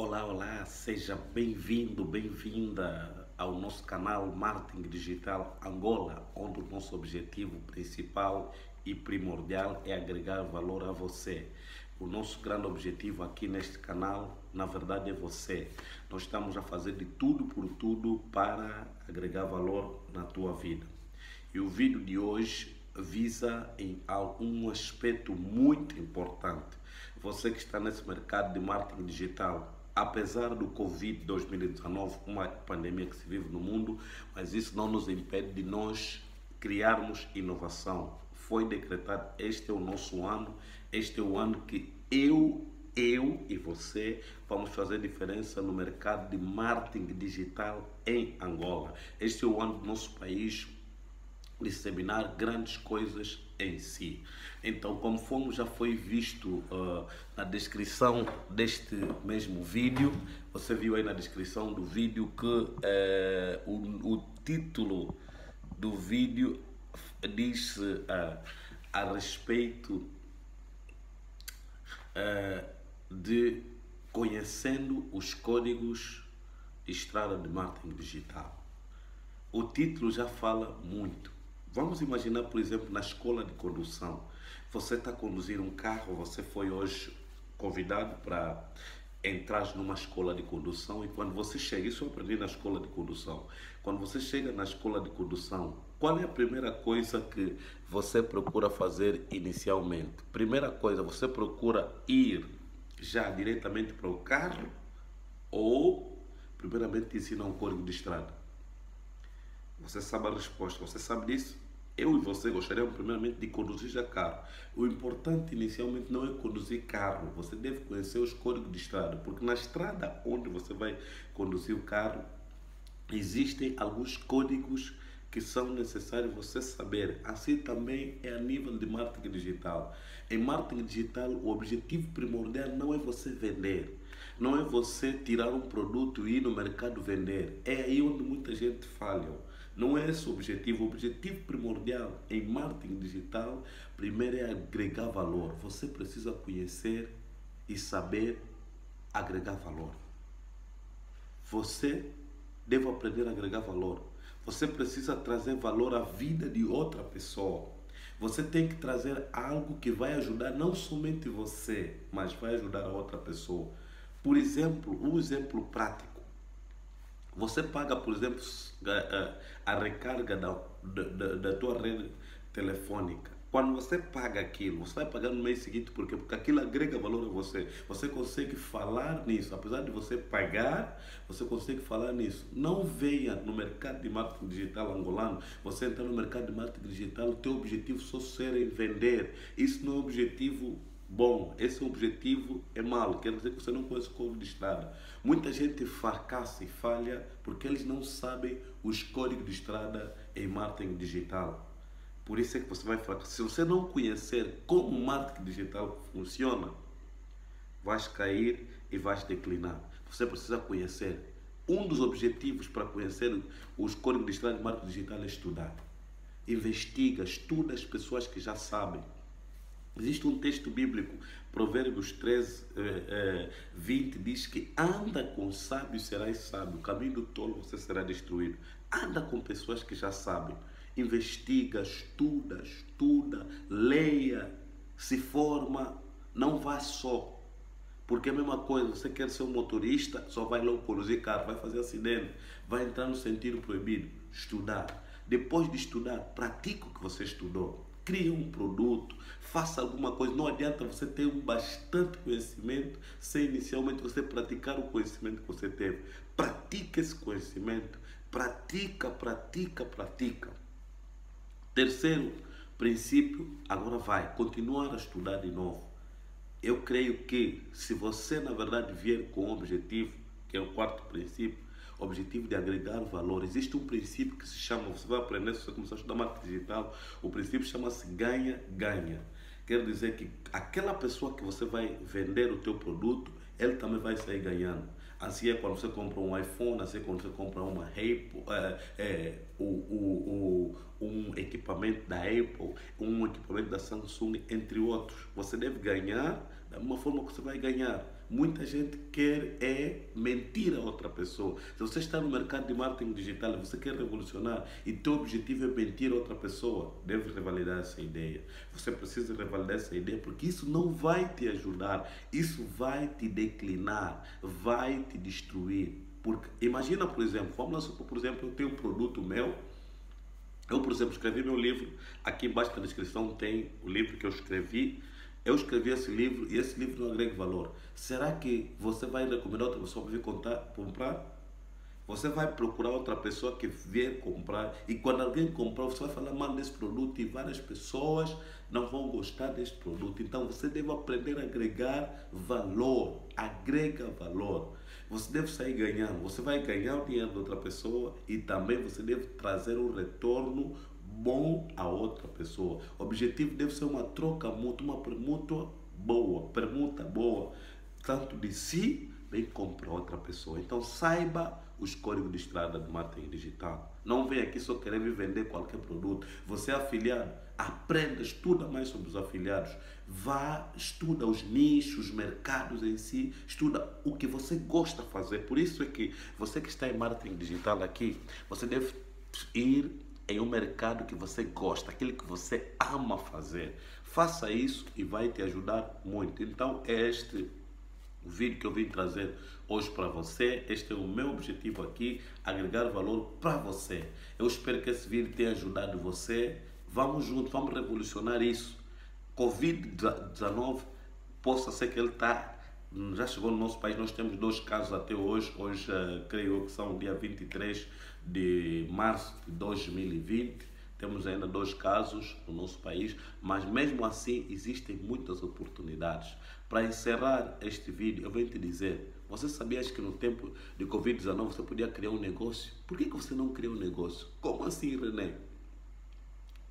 Olá, olá, seja bem-vindo, bem-vinda ao nosso canal Marketing Digital Angola, onde o nosso objetivo principal e primordial é agregar valor a você. O nosso grande objetivo aqui neste canal, na verdade, é você. Nós estamos a fazer de tudo por tudo para agregar valor na tua vida. E o vídeo de hoje visa em um aspecto muito importante. Você que está nesse mercado de marketing digital, apesar do Covid-2019, uma pandemia que se vive no mundo, mas isso não nos impede de nós criarmos inovação. Foi decretado, este é o nosso ano, este é o ano que eu, eu e você vamos fazer diferença no mercado de marketing digital em Angola. Este é o ano do nosso país disseminar grandes coisas em si. Então, como fomos, já foi visto uh, na descrição deste mesmo vídeo, você viu aí na descrição do vídeo que uh, o, o, título do vídeo diz uh, a respeito de conhecendo os códigos de estrada de marketing digital. O título já fala muito Vamos imaginar, por exemplo, na escola de condução. Você está a conduzir um carro, você foi hoje convidado para entrar numa escola de condução e quando você chega, isso eu aprendi na escola de condução, quando você chega na escola de condução, qual é a primeira coisa que você procura fazer inicialmente? Primeira coisa, você procura ir já diretamente para o carro ou primeiramente ensinar um código de estrada? Você sabe a resposta, você sabe disso? eu e você gostaríamos primeiramente de conduzir já carro. O importante inicialmente não é conduzir carro, você deve conhecer os códigos de estrada, porque na estrada onde você vai conduzir o carro, existem alguns códigos que são necessários você saber. Assim também é a nível de marketing digital. Em marketing digital, o objetivo primordial não é você vender, não é você tirar um produto e ir no mercado vender. É aí onde muita gente falha. Não é esse o objetivo. O objetivo primordial em marketing digital, primeiro é agregar valor. Você precisa conhecer e saber agregar valor. Você deve aprender a agregar valor. Você precisa trazer valor à vida de outra pessoa. Você tem que trazer algo que vai ajudar não somente você, mas vai ajudar a outra pessoa. Por exemplo, um exemplo prático. Você paga, por exemplo, a recarga da, da, da tua rede telefônica. Quando você paga aquilo, você vai pagar no mês seguinte, por quê? Porque aquilo agrega valor a você. Você consegue falar nisso. Apesar de você pagar, você consegue falar nisso. Não venha no mercado de marketing digital angolano, você entrar no mercado de marketing digital, o teu objetivo só ser em vender. Isso não é objetivo bom, esse objetivo é mau, quer dizer que você não conhece o código de estrada. Muita gente fracassa e falha porque eles não sabem os códigos de estrada em marketing digital. Por isso é que você vai fracassar. Se você não conhecer como marketing digital funciona, vais cair e vais declinar. Você precisa conhecer. Um dos objetivos para conhecer os códigos de estrada de marketing digital é estudar. Investiga, estuda as pessoas que já sabem Existe um texto bíblico, Provérbios 13, eh, 20, eh, diz que anda com sábios serás sábio, caminho do tolo você será destruído. Anda com pessoas que já sabem. Investiga, estuda, estuda, leia, se forma, não vá só. Porque é a mesma coisa, você quer ser um motorista, só vai logo conduzir carro, vai fazer acidente, vai entrar no sentido proibido. Estudar. Depois de estudar, pratique o que você estudou crie um produto, faça alguma coisa. Não adianta você ter bastante conhecimento sem inicialmente você praticar o conhecimento que você teve. Pratique esse conhecimento. Pratica, pratica, pratica. Terceiro princípio, agora vai, continuar a estudar de novo. Eu creio que se você na verdade vier com um objetivo, que é o quarto princípio, objetivo de agregar valor. Existe um princípio que se chama, você vai aprender se você começar a estudar marketing digital, o princípio chama-se ganha-ganha. Quer dizer que aquela pessoa que você vai vender o teu produto, ele também vai sair ganhando. Assim é quando você compra um iPhone, assim é quando você compra uma Apple, é, é, o, o, o, um equipamento da Apple, um equipamento da Samsung, entre outros. Você deve ganhar da mesma forma que você vai ganhar. Muita gente quer é mentir a outra pessoa. Se você está no mercado de marketing digital você quer revolucionar e teu objetivo é mentir a outra pessoa, deve revalidar essa ideia. Você precisa revalidar essa ideia porque isso não vai te ajudar, isso vai te declinar, vai te destruir. Porque imagina, por exemplo, vamos por exemplo, eu tenho um produto meu eu, por exemplo, escrevi meu livro. Aqui embaixo na descrição tem o livro que eu escrevi. Eu escrevi esse livro e esse livro não agrega valor. Será que você vai recomendar outra pessoa para vir comprar? Você vai procurar outra pessoa que vier comprar e quando alguém comprar, você vai falar mal desse produto e várias pessoas não vão gostar desse produto. Então você deve aprender a agregar valor. Agrega valor. Você deve sair ganhando. Você vai ganhar o dinheiro de outra pessoa e também você deve trazer um retorno bom a outra pessoa. O objetivo deve ser uma troca mútua, uma permuta boa, permuta boa, tanto de si bem como para outra pessoa. Então saiba os códigos de estrada do marketing digital. Não vem aqui só querer vender qualquer produto. Você é afiliado, aprenda, estuda mais sobre os afiliados. Vá, estuda os nichos, os mercados em si, estuda o que você gosta de fazer. Por isso é que você que está em marketing digital aqui, você deve ir em um mercado que você gosta, aquilo que você ama fazer. Faça isso e vai te ajudar muito. Então, este o vídeo que eu vim trazer hoje para você. Este é o meu objetivo aqui, agregar valor para você. Eu espero que esse vídeo tenha ajudado você. Vamos juntos, vamos revolucionar isso. Covid-19, possa ser que ele está já chegou no nosso país, nós temos dois casos até hoje, hoje uh, creio que são dia 23 de março de 2020, temos ainda dois casos no nosso país, mas mesmo assim existem muitas oportunidades. Para encerrar este vídeo, eu venho te dizer, você sabia que no tempo de Covid-19 você podia criar um negócio? Por que, que você não criou um negócio? Como assim, René?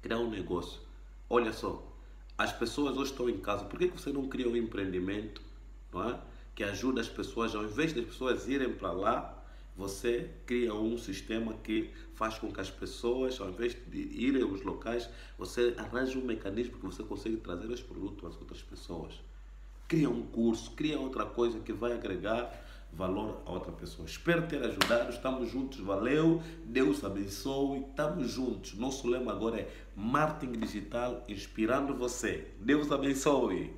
Criar um negócio. Olha só, as pessoas hoje estão em casa, por que, que você não cria um empreendimento é? que ajuda as pessoas, ao invés das pessoas irem para lá, você cria um sistema que faz com que as pessoas, ao invés de irem aos locais, você arranja um mecanismo que você consegue trazer os produtos às outras pessoas. Cria um curso, cria outra coisa que vai agregar valor a outra pessoa. Espero ter ajudado. Estamos juntos. Valeu. Deus abençoe. Estamos juntos. Nosso lema agora é marketing digital inspirando você. Deus abençoe.